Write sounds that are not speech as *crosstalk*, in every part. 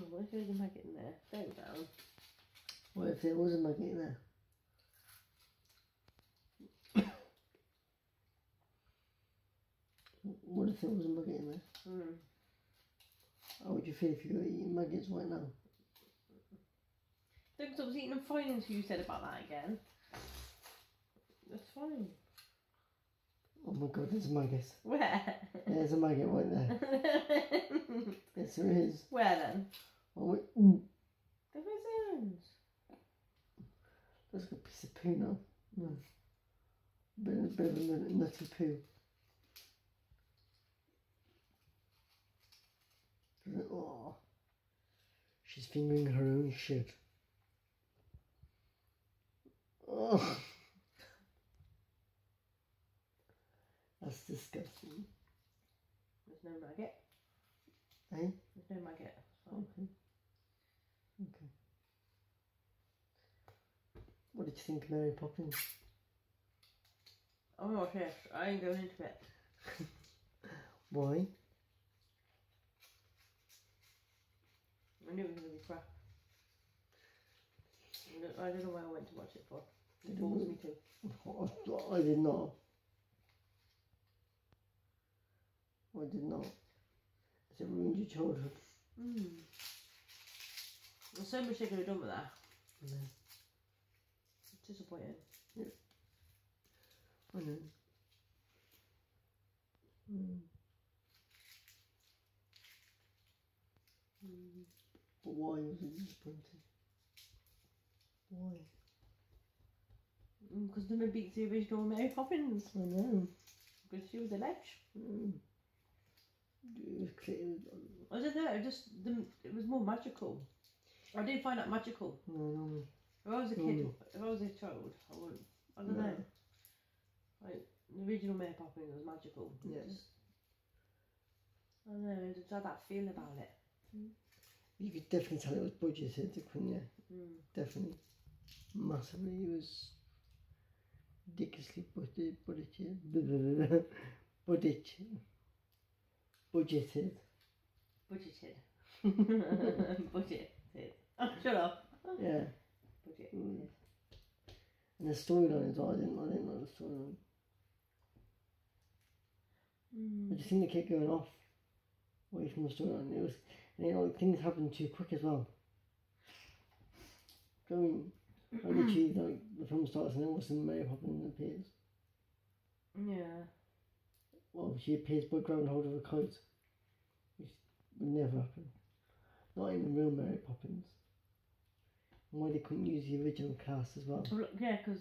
Oh, what if there's a maggot in there? Don't *coughs* down. What if there was a maggot in there? what if there was a maggot in there? Hmm. How would you feel if you were eating maggots right now? Don't stop eating them fine until you said about that again. That's fine. Oh my god, there's a maggot. Where? There's a maggot right there. *laughs* Yes, there is. Where then? Oh, wait. Ooh, The that's like a piece of poo now. No. Bit, bit of a nut- nutty poo. Oh. She's fingering her own shit. Oh. That's disgusting. There's no maggot. Eh? There's no maggot. Fine. Okay. Okay. What did you think of Mary Poppins? Oh my gosh, yes. I ain't going into it. *laughs* Why? I knew it was going to be crap. I don't- know why I went to watch it for. It forced me to. I, *laughs* I did not. I did not. Has it ruined your childhood? Mm. There's so much they could have done with that. Yeah. It's disappointing. I know. Mm. Mm. But why was it disappointing? Why? Because the one beats the original Mary Poppins. I know. Because she was a ledge. Mm. Was clear- I don't know, it just the, it was more magical. I didn't find that magical. No, no. If I was a kid, Mm. if I was a child, I wouldn't. I don't No. know. Like the original Mary Poppins was magical. Yes. Yeah. I don't know. It just had that feel about it. You could definitely tell it was budgeted, couldn't you? Mm. Definitely. Massively. It was ridiculously budgeted. Budgeted. *laughs* Budgeted. Budgeted. Budgeted. *laughs* Budgeted. Oh, shut up. Yeah. Budgeted. Mm. And the storyline as well, I didn't, I didn't know the storyline. I Mm. just think they kept going off away from the storyline. It was, and you know, like, things happened too quick as well. Do you know I mean? Like, literally, like, the film starts and then all of a sudden Mary Poppins appears. Yeah. Well, she appears by grabbing hold of a coat, which would never happen. Not in the real Mary Poppins. And why they couldn't use the original cast as well. Well, Yeah, because.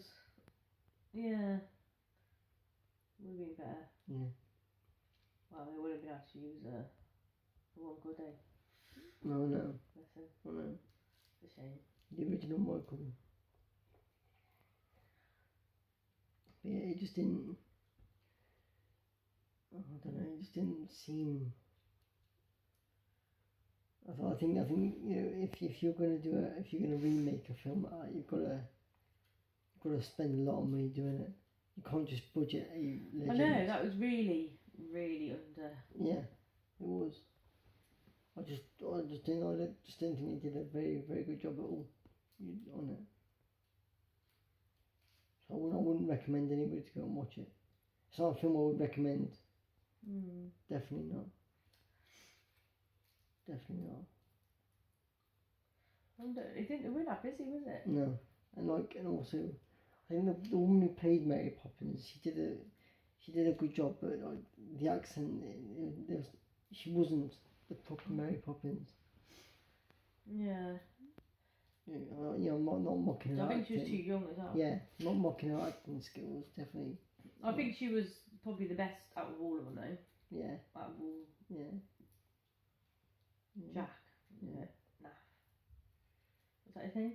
Yeah. Would have been better. Yeah. Well, they would have been able to use uh, the one good day. No, no, Listen, no, no. it's a shame. The original Michael. But yeah, it just didn't. Oh, I don't know. It just didn't seem. I, thought, I think I think you know if if you're gonna do a if you're gonna remake a film like that, you've got to you've got to spend a lot of money doing it. You can't just budget a I legend. know, that was really, really under. Yeah, it was. I just, I just didn't, I just didn't think he did a very, very good job at all you- on it. So I wouldn't, I wouldn't recommend anybody to go and watch it. It's not a film I would recommend. Mm. Definitely not. Definitely not. Under, it didn't, wasn't that busy, was it? No, and like, and also, I think the, the woman who played Mary Poppins, she did a, she did a good job, but like the accent, it, it, there was, she wasn't the proper Mary Poppins. Yeah. Yeah, uh, you know, I'm not, not mocking her I think she was too young as well. Yeah, not mocking her acting skills, definitely. I think she was probably the best out of all of them, though. Yeah, Out of all. yeah. yeah. Jack. Yeah. Nah. Was that his name?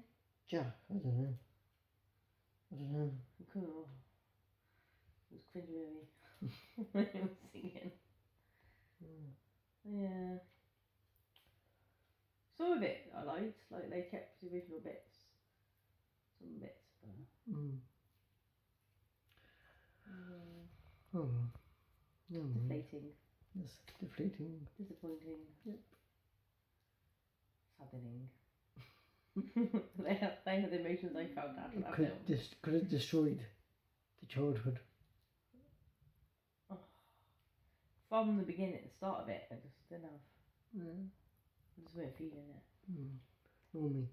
Jack, I don't know. I don't know. Cool. It was cringe movie. when he was singing. Yeah. Some of it I liked, like they kept the original bits. Some bits, but. Mm. Hmm. Hmm. Oh, no. Deflating. Yes, deflating. Disappointing. Yep. Saddening. *laughs* they, are, they are the emotions I felt out. it that could film. Dis- could have destroyed the childhood. Oh. From the beginning, the start of it, I just didn't have. Yeah. I just weren't feeling it. Mm. Normally.